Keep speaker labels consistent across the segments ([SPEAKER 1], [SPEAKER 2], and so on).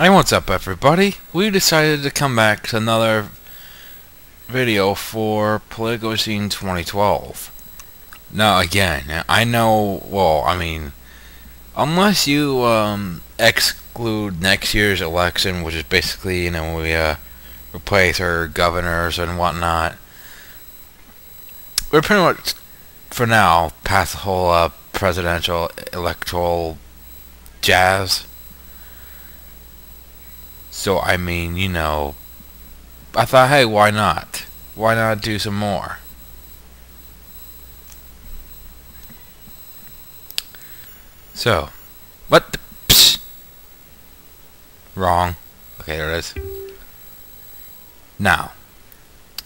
[SPEAKER 1] Hey, what's up everybody? We decided to come back to another video for Political Machine 2012. Now again, I know, well, I mean, unless you um, exclude next year's election, which is basically, you know, we uh, replace our governors and whatnot, we're pretty much, for now, past the whole uh, presidential electoral jazz. So, I mean, you know, I thought, hey, why not? Why not do some more? So, what the psh? Wrong. Okay, there it is. Now,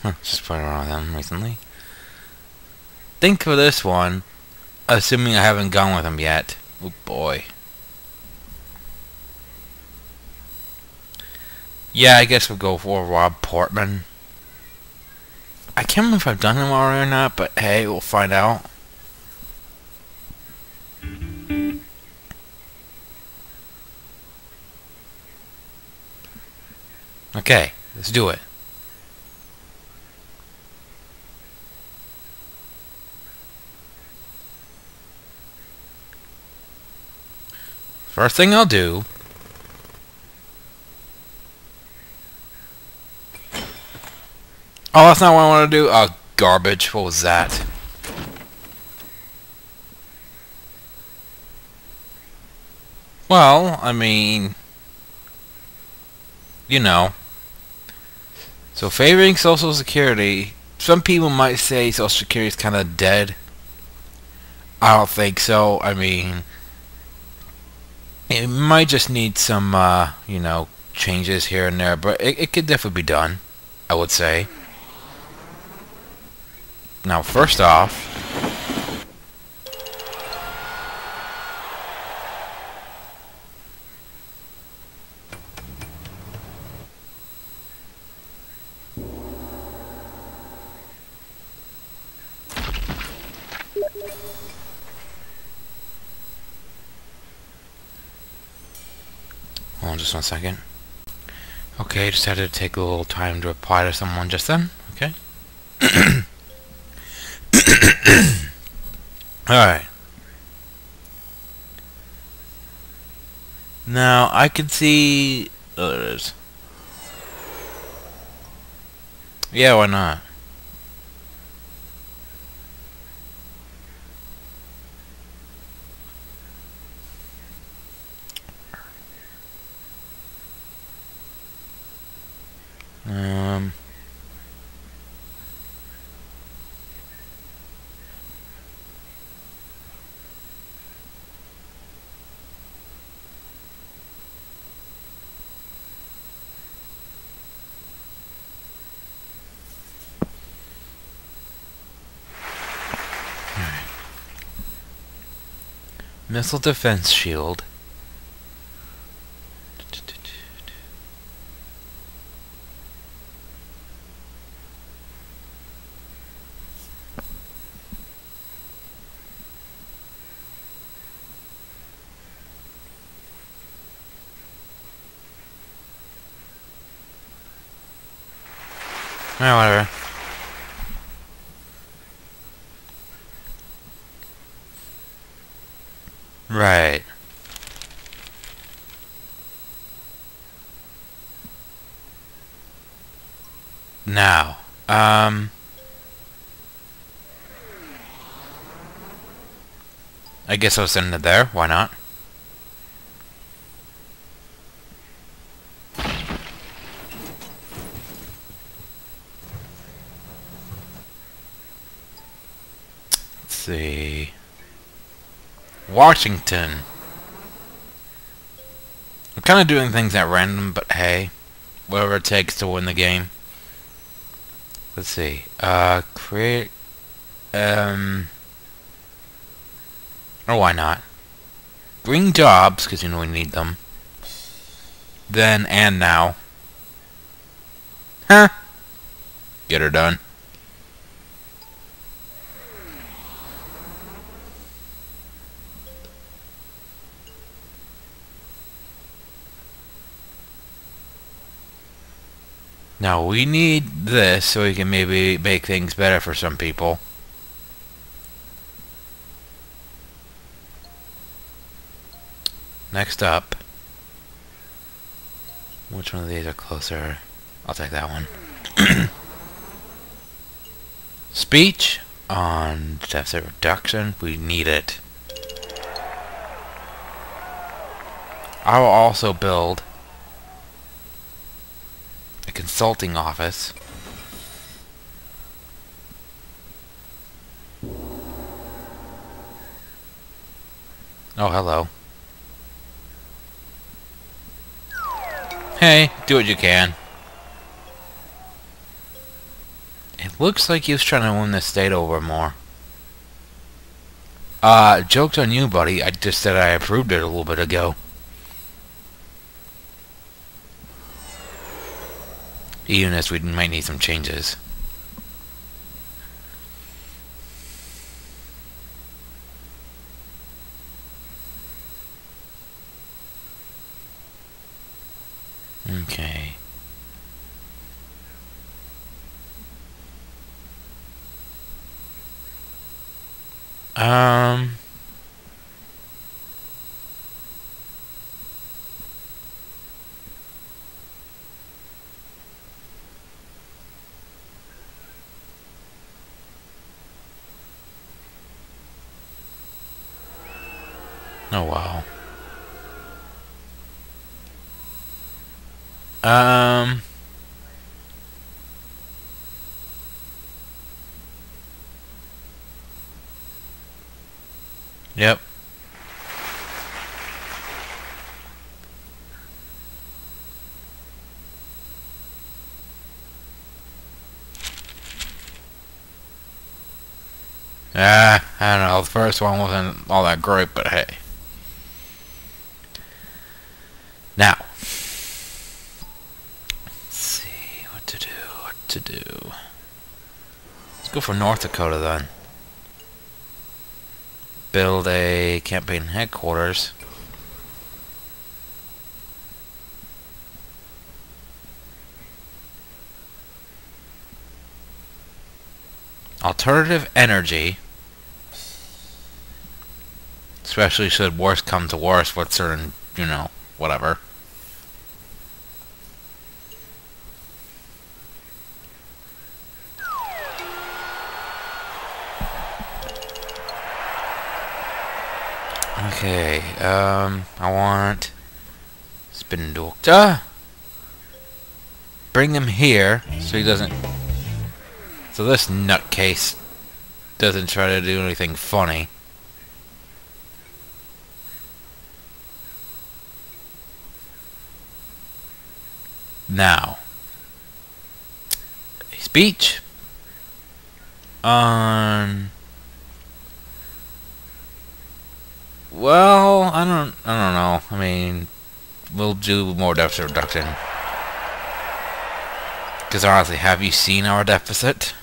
[SPEAKER 1] huh, just playing around with them recently. Think for this one, assuming I haven't gone with them yet. Oh boy. Yeah, I guess we'll go for Rob Portman. I can't remember if I've done him already or not, but hey, we'll find out. Okay, let's do it. First thing I'll do Oh, that's not what I want to do? Oh, garbage. What was that? Well, I mean... You know. So, favoring Social Security... Some people might say Social Security is kind of dead. I don't think so. I mean... It might just need some, uh, you know, changes here and there. But it, it could definitely be done. I would say. Now, first off... Hold just one second. Okay, just had to take a little time to reply to someone just then. Okay. Alright. Now, I can see... Oh, there it is. Yeah, why not? Missile defense shield. Yeah, whatever. Right. Now, um... I guess I'll send it there. Why not? Let's see... Washington. I'm kind of doing things at random, but hey, whatever it takes to win the game. Let's see. Uh, create, um, or why not? Bring jobs, because you know we need them. Then and now. Huh? Get her done. Now we need this so we can maybe make things better for some people. Next up, which one of these are closer? I'll take that one. Speech on deficit reduction. We need it. I will also build a consulting office. Oh, hello. Hey, do what you can. It looks like he was trying to win the state over more. Uh, joke's on you, buddy. I just said I approved it a little bit ago. Even as we might need some changes. Okay. Um... Oh, wow. Um... Yep. Ah, I don't know. The first one wasn't all that great, but hey. Go for North Dakota then build a campaign headquarters. Alternative energy. Especially should worse come to worse with certain, you know, whatever. Um, I want Spin Doctor. Bring him here so he doesn't. So this nutcase doesn't try to do anything funny. Now, speech on Well, I don't, I don't know. I mean, we'll do more deficit reduction. Because honestly, have you seen our deficit?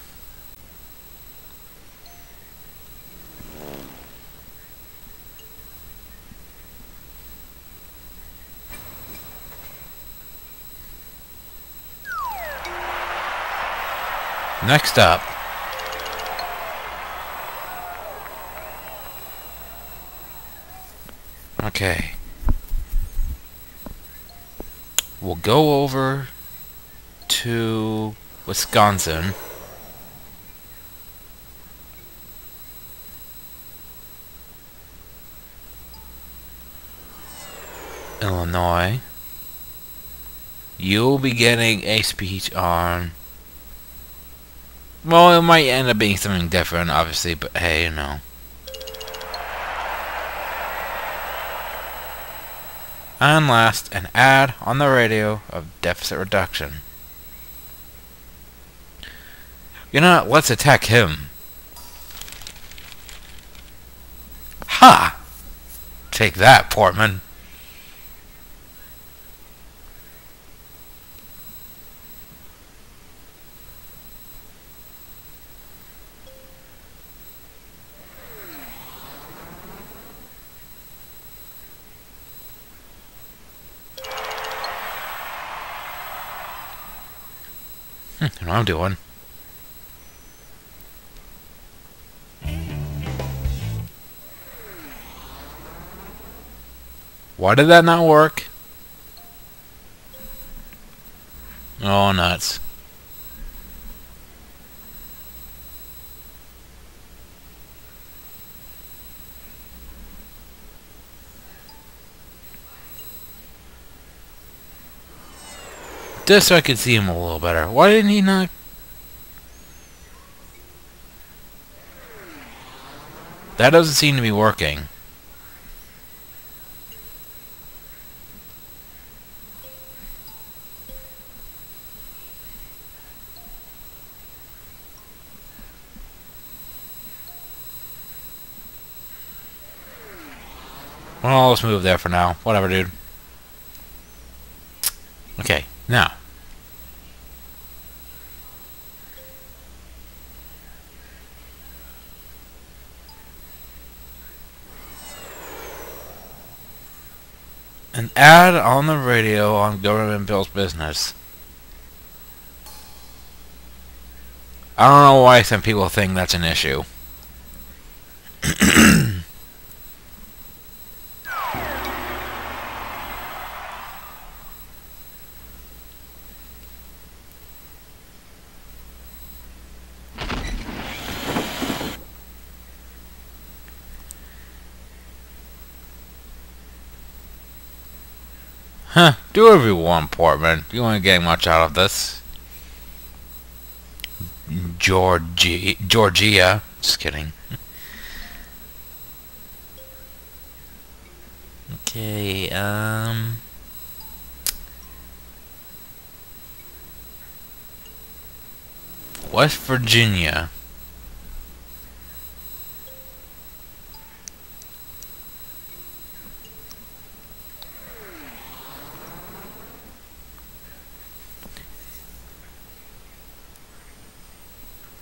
[SPEAKER 1] Next up, Okay. We'll go over to Wisconsin. Illinois. You'll be getting a speech on... Well, it might end up being something different, obviously, but hey, you know. And last, an ad on the radio of deficit reduction. You know, let's attack him. Ha! Take that, Portman. Hmm, what I'm doing. Why did that not work? Oh, nuts. Just so I could see him a little better. Why didn't he not... That doesn't seem to be working. Well, let's move there for now. Whatever, dude. Okay, now. An ad on the radio on Government Bill's business. I don't know why some people think that's an issue. Huh, do whatever you Portman. You won't get much out of this. Georgie, Georgia. Just kidding. okay, um... West Virginia.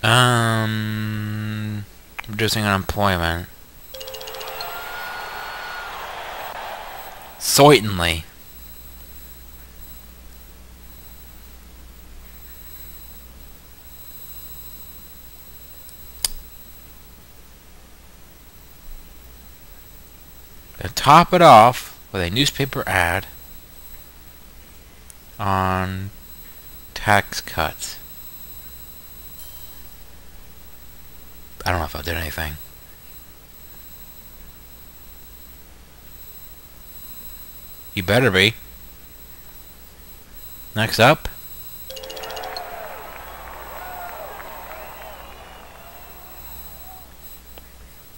[SPEAKER 1] Um, reducing unemployment. Certainly. And top it off with a newspaper ad on tax cuts. I don't know if I did anything. You better be. Next up.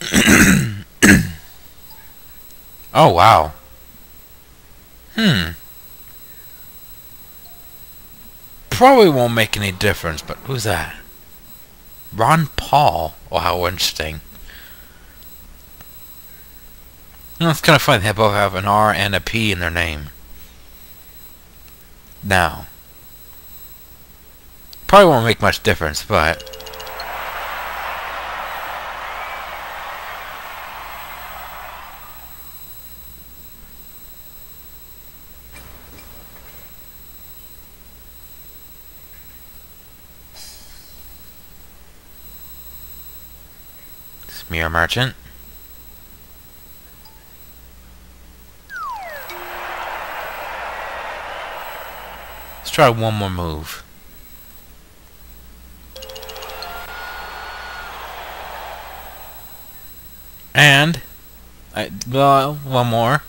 [SPEAKER 1] oh, wow. Hmm. Probably won't make any difference, but who's that? Ron Paul. Oh, how interesting. You know, it's kind of funny. They both have an R and a P in their name. Now. Probably won't make much difference, but... Mirror Merchant. Let's try one more move. And, I, well, one more.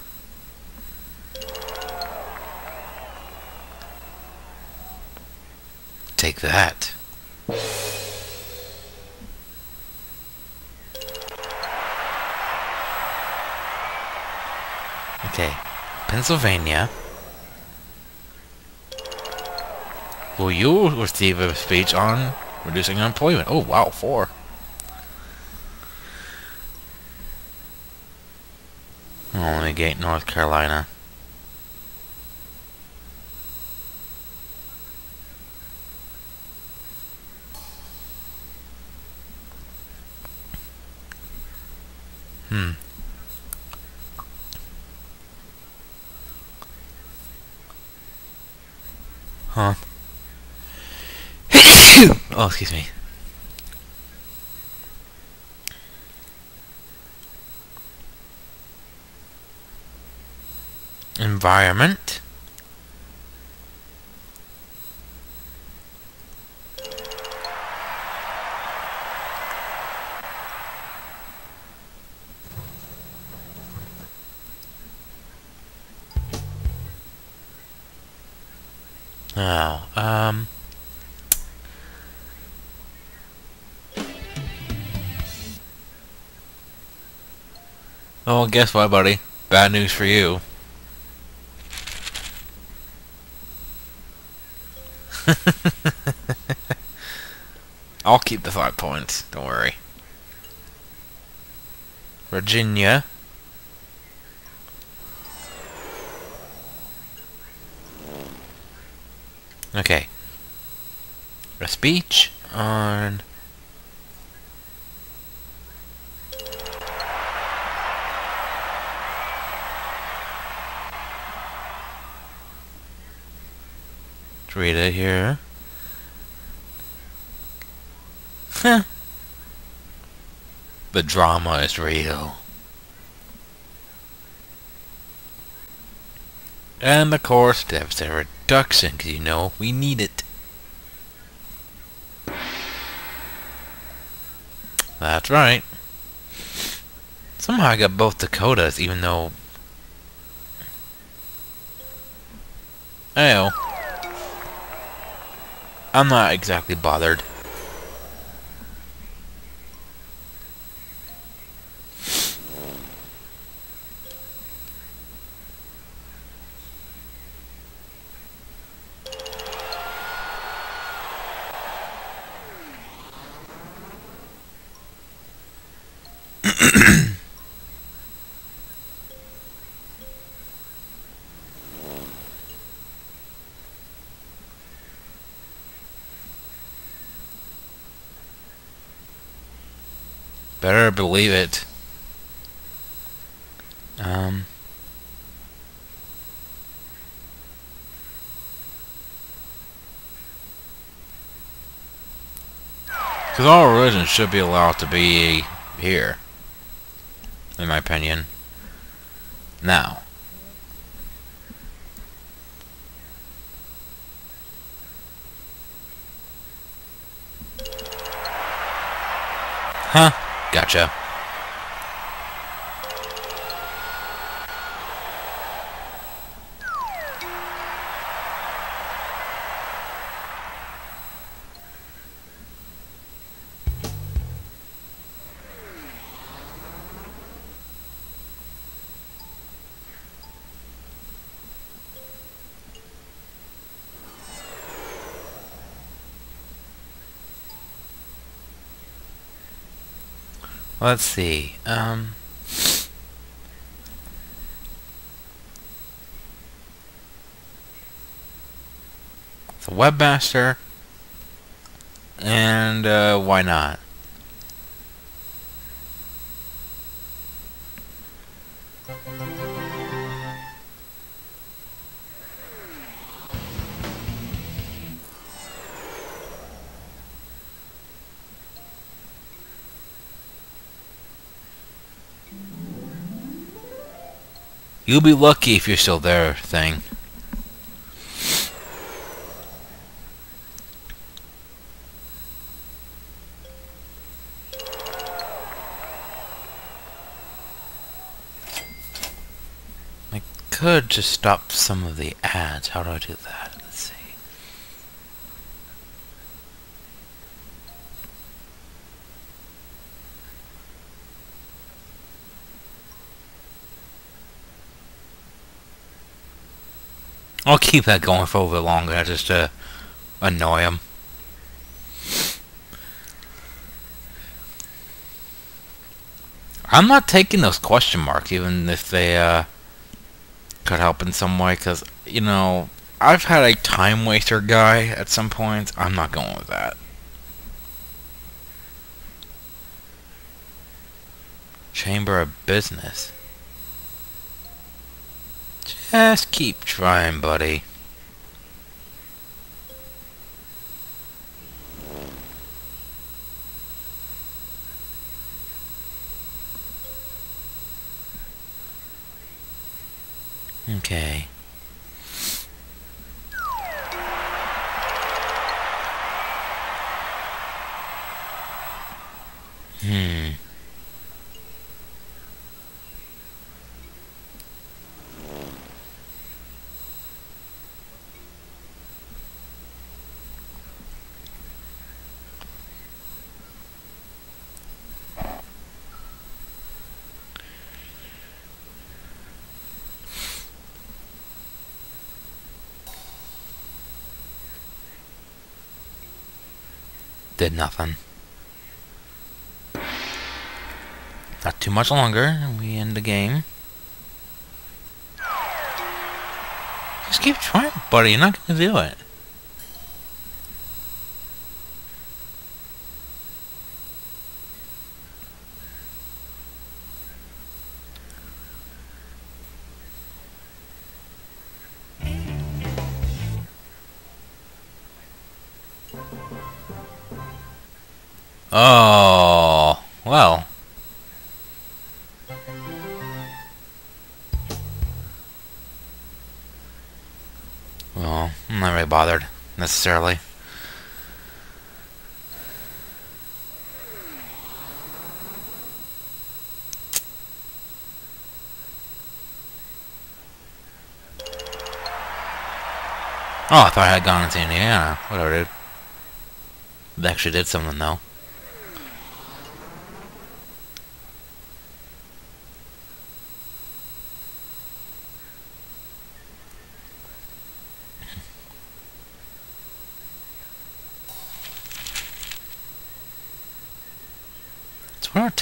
[SPEAKER 1] Pennsylvania. Will you receive a speech on reducing unemployment? Oh, wow, four. Only gate North Carolina. Hmm. Huh. Oh, excuse me. Environment. Now, um... Oh, guess what, buddy? Bad news for you. I'll keep the five points. Don't worry. Virginia. Okay. A speech on... It here. the drama is real. And of course, there's a reduction, because you know, we need it. That's right. Somehow I got both Dakotas, even though... Oh. I'm not exactly bothered. Better believe it. Um. Because all religions should be allowed to be here. In my opinion. Now. Huh? Gotcha. Let's see. Um, the webmaster, and uh, why not? You'll be lucky if you're still there, thing. I could just stop some of the ads. How do I do that? Let's see. I'll keep that going for a little bit longer just to annoy him. I'm not taking those question marks even if they uh, could help in some way because, you know, I've had a time waster guy at some points. I'm not going with that. Chamber of Business. Just keep trying, buddy. Okay. Hmm. Did nothing. Not too much longer, we end the game. Just keep trying, buddy. You're not gonna do it. Not really bothered, necessarily. Oh, I thought I had gone into Indiana. Whatever, dude. They actually did something, though.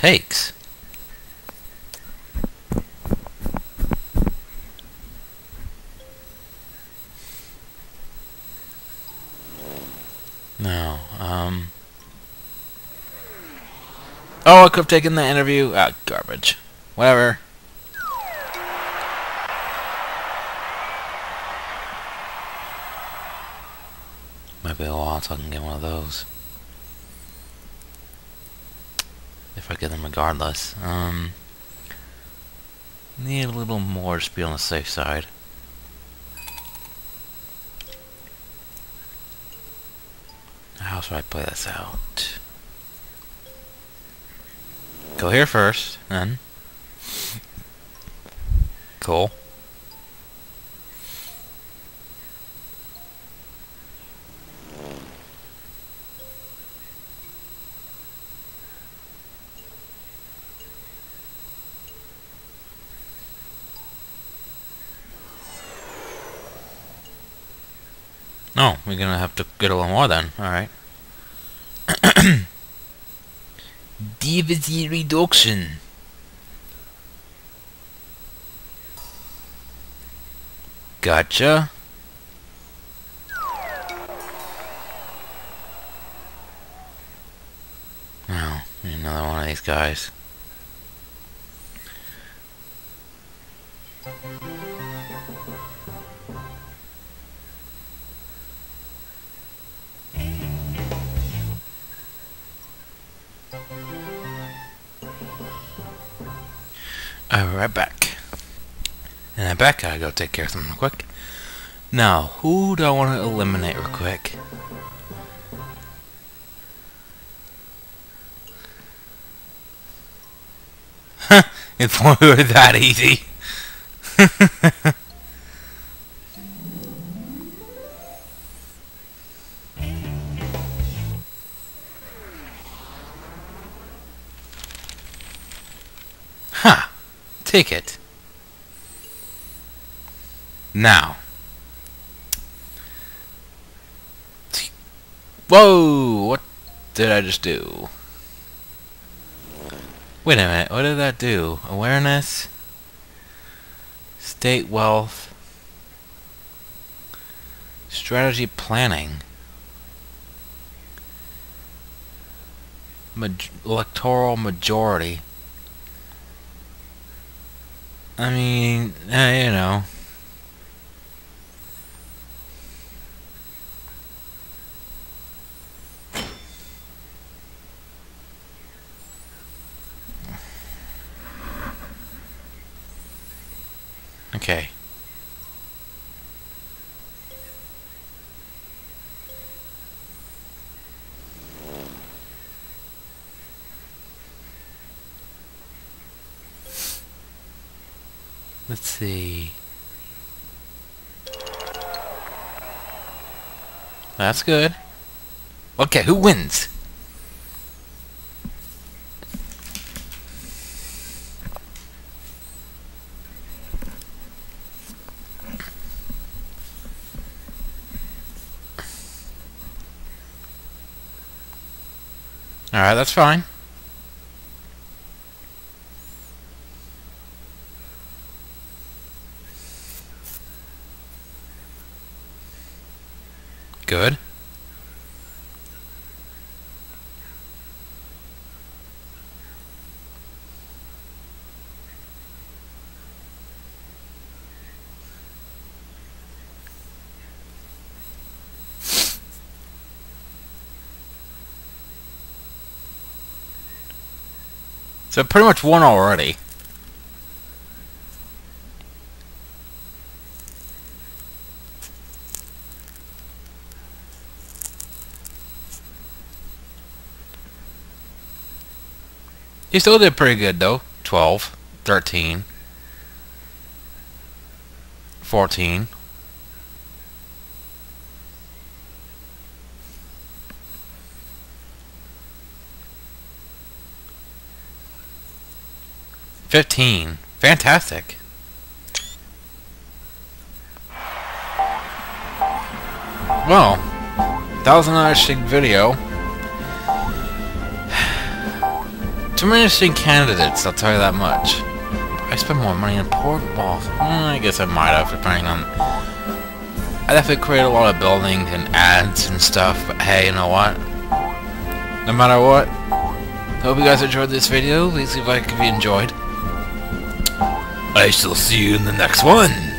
[SPEAKER 1] Takes. No, um... Oh, I could have taken the interview. Ah, garbage. Whatever. Might be a while until I can get one of those. If I get them regardless. Um... Need a little more just to be on the safe side. How should I play this out? Go here first, then. Cool. Oh, we're gonna have to get a little more then. Alright. Diversity reduction. Gotcha. Oh, another one of these guys. Back, I gotta take care of something real quick. Now, who do I want to eliminate real quick? if only were that easy. huh. Ticket. Now. Whoa! What did I just do? Wait a minute, what did that do? Awareness? State wealth? Strategy planning? Electoral majority? I mean, eh, you know. Okay. Let's see. That's good. Okay, who wins? Alright, that's fine. Good. So pretty much won already. He still did pretty good though. 12, 13, 14. Fifteen. Fantastic. Well, that was another interesting video. Many interesting candidates, I'll tell you that much. I spent more money on port walls. Well, hmm, I guess I might have, depending on... I'd have to create a lot of buildings and ads and stuff, but hey, you know what? No matter what, hope you guys enjoyed this video. Please leave a like if you enjoyed. I shall see you in the next one.